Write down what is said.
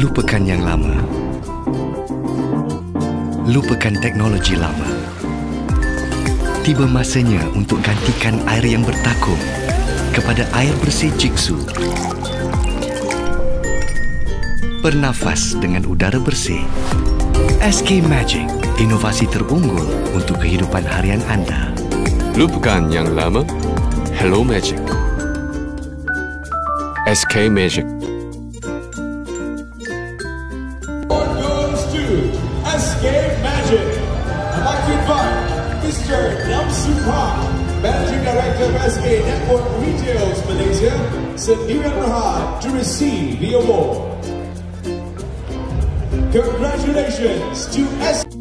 Lupakan yang lama. Lupakan teknologi lama. Tiba masanya untuk gantikan air yang bertakung kepada air bersih Jiksu. Bernafas dengan udara bersih. SK Magic, inovasi terunggul untuk kehidupan harian anda. Lupakan yang lama. Hello Magic. SK Magic. Escape Magic. I'd like to invite Mr. Nam Soo Park, Managing Director of SK Network Retails Malaysia, Sendirian Rahad, to receive the award. Congratulations to SK.